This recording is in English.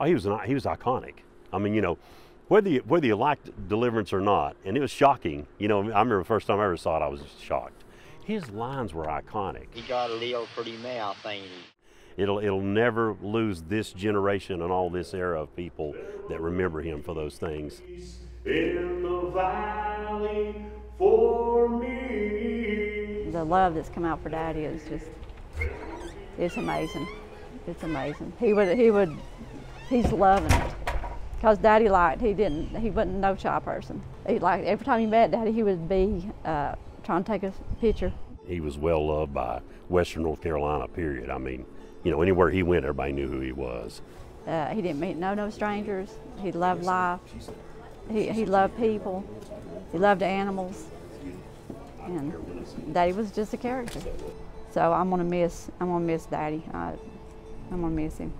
Oh, he was an, he was iconic. I mean, you know, whether you whether you liked Deliverance or not, and it was shocking. You know, I remember the first time I ever saw it, I was shocked. His lines were iconic. He got a little pretty mouth, ain't he? It'll it'll never lose this generation and all this era of people that remember him for those things. In the valley for me. The love that's come out for Daddy is just, it's amazing. It's amazing. He would, he would, he's loving it. Cause Daddy liked, he didn't, he wasn't no shy person. He liked, every time he met Daddy, he would be uh, trying to take a picture. He was well loved by Western North Carolina. Period. I mean, you know, anywhere he went, everybody knew who he was. Uh, he didn't meet no no strangers. He loved life. He, he loved people. He loved animals. And Daddy was just a character. So I'm gonna miss I'm gonna miss Daddy. I, I'm gonna miss him.